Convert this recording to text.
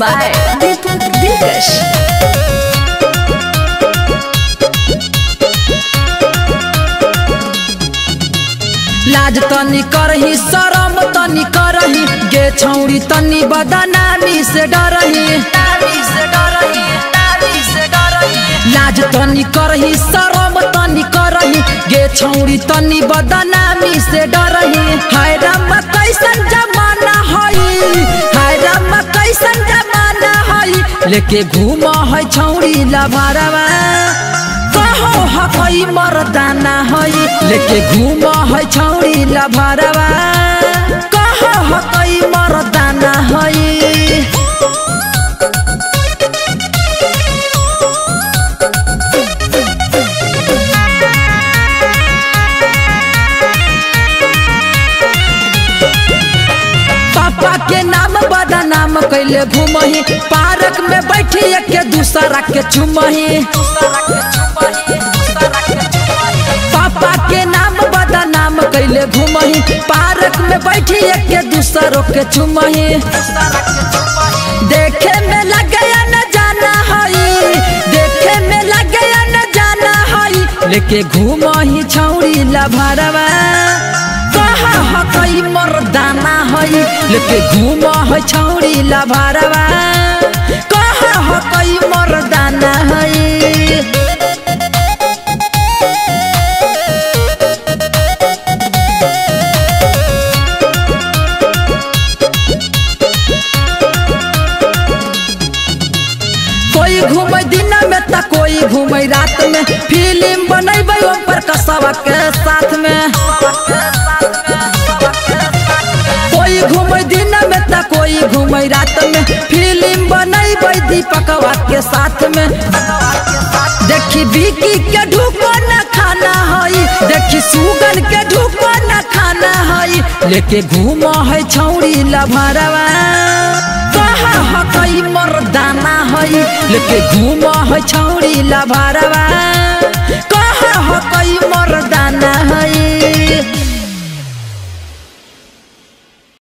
Bye दिलकश लाज तो तनी करही शरम तो तनी करही गे छौरी तनी तो बदनामी से डरही। लाज तनी करही शरम तनी करही गे छौरी तनी बदनामी से डरही। हाय राम लेके घूम है छौड़ी लबारवा कहो हकई मर्दाना है। लेके घूम है छौड़ी लभरवा बड़ा कैले घूमही। पार्क में बैठी के दूसरा के चुमही। पापा के नाम बड़ा नाम कैले घूमही। पार्क में बैठी के दूसरों के चुमही। देखे में लगे न जाना हई। देखे में लगे न जाना हई। लेके घूमही छौरी लभरवा कहा लेके घूम है छौरी लभरवा कहा हकई मर्दाना हई कोई घूमे दिन में त कोई घूमे रात में। फ़िल्म बनेबे ऊपर कसवा के साथ में। कोई घूमे दिन में त कोई घूमे रात में फ़िल्म बनेबे दीपकवा के साथ में देखी बिकी के ढूको न खाना हई देखी सुगन के ढूको न खाना हई लेके घूम है छौरी लभरवा हकई मर्दाना हई लेके घूम है छौरी लभरवा कहा हकई मर्दाना हई